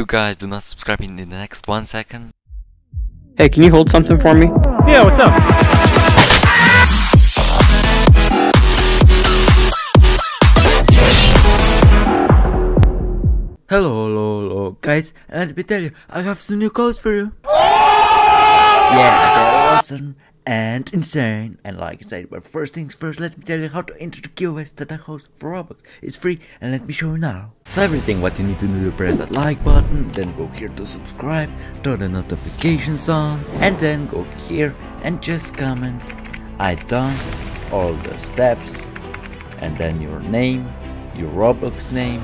you guys do not subscribe in the next one second. Hey, can you hold something for me? Yeah, what's up? Hello, hello, hello, guys, and let me tell you, I have some new codes for you. Yeah, they're awesome and insane. And like I said, but first things first, let me tell you how to enter the QoS that I host for Roblox. It's free, and let me show you now. So everything what you need to do press that like button, then go here to subscribe, turn the notifications on, and then go here and just comment, I done all the steps, and then your name, your Roblox name,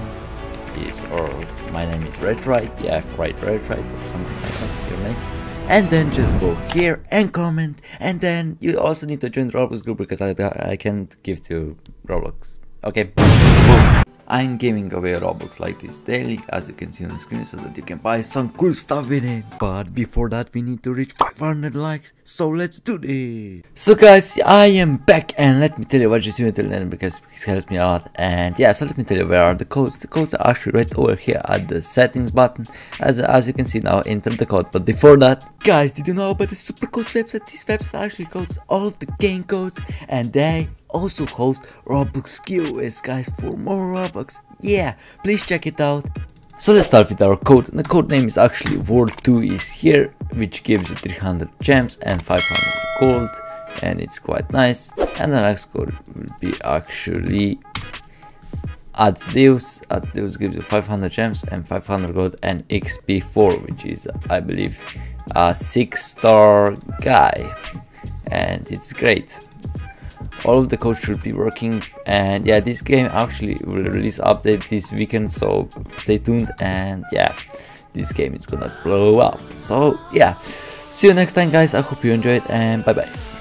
is or my name is RedTrite, yeah, right, RedTrite or something like that, your name. And then just go here and comment, and then you also need to join the Roblox group because I, I can't give to Roblox. Okay, boom. I'm giving away Robux like this daily as you can see on the screen so that you can buy some cool stuff in it. But before that we need to reach 500 likes so let's do this. So guys I am back and let me tell you what just you till then because it helps me a lot and yeah so let me tell you where are the codes. The codes are actually right over here at the settings button as, as you can see now enter the code but before that guys did you know about the super codes website? This website actually codes all of the game codes and they also host Roblox QoS guys for more Robux. Yeah, please check it out. So let's start with our code. The code name is actually World2 is here, which gives you 300 gems and 500 gold, and it's quite nice. And the next code will be actually Adsdeus. Adsdeus gives you 500 gems and 500 gold and XP4, which is, I believe, a 6 star guy. And it's great all of the codes should be working. And yeah this game actually will release update this weekend so stay tuned. And yeah this game is gonna blow up. So yeah see you next time guys. I hope you enjoyed and bye bye